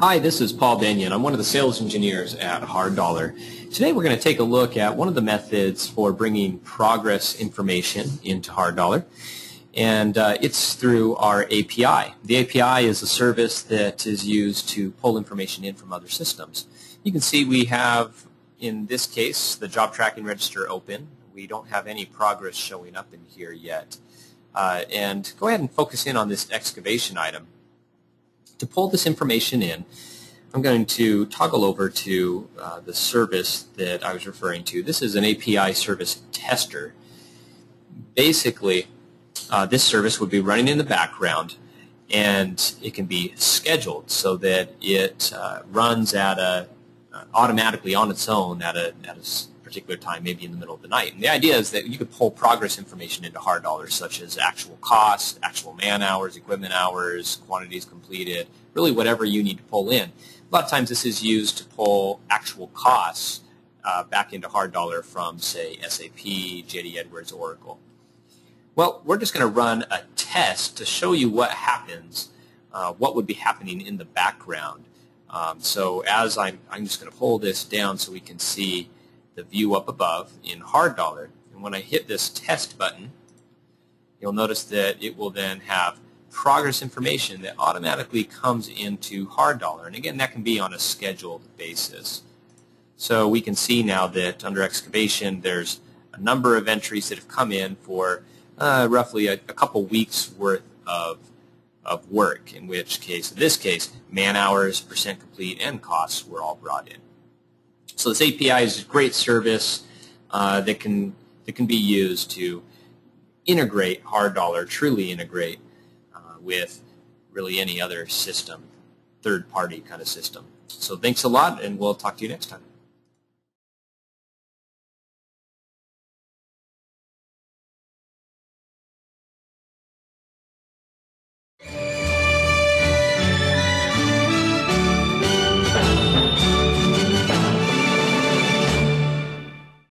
Hi, this is Paul Benyon. I'm one of the sales engineers at Hard Dollar. Today we're going to take a look at one of the methods for bringing progress information into Hard Dollar, and uh, it's through our API. The API is a service that is used to pull information in from other systems. You can see we have, in this case, the job tracking register open. We don't have any progress showing up in here yet. Uh, and go ahead and focus in on this excavation item. To pull this information in, I'm going to toggle over to uh, the service that I was referring to. This is an API service tester. Basically, uh, this service would be running in the background and it can be scheduled so that it uh, runs at a uh, automatically on its own at a, at a particular time, maybe in the middle of the night. And the idea is that you could pull progress information into hard dollars, such as actual cost, actual man hours, equipment hours, quantities completed, really whatever you need to pull in. A lot of times this is used to pull actual costs uh, back into hard dollar from, say, SAP, JD Edwards, Oracle. Well, we're just going to run a test to show you what happens, uh, what would be happening in the background. Um, so as I'm, I'm just going to pull this down so we can see the view up above in hard dollar. And when I hit this test button, you'll notice that it will then have progress information that automatically comes into hard dollar. And again, that can be on a scheduled basis. So we can see now that under excavation, there's a number of entries that have come in for uh, roughly a, a couple weeks worth of, of work, in which case, in this case, man hours, percent complete, and costs were all brought in. So this API is a great service uh, that can that can be used to integrate hard dollar, truly integrate uh, with really any other system, third party kind of system. So thanks a lot, and we'll talk to you next time.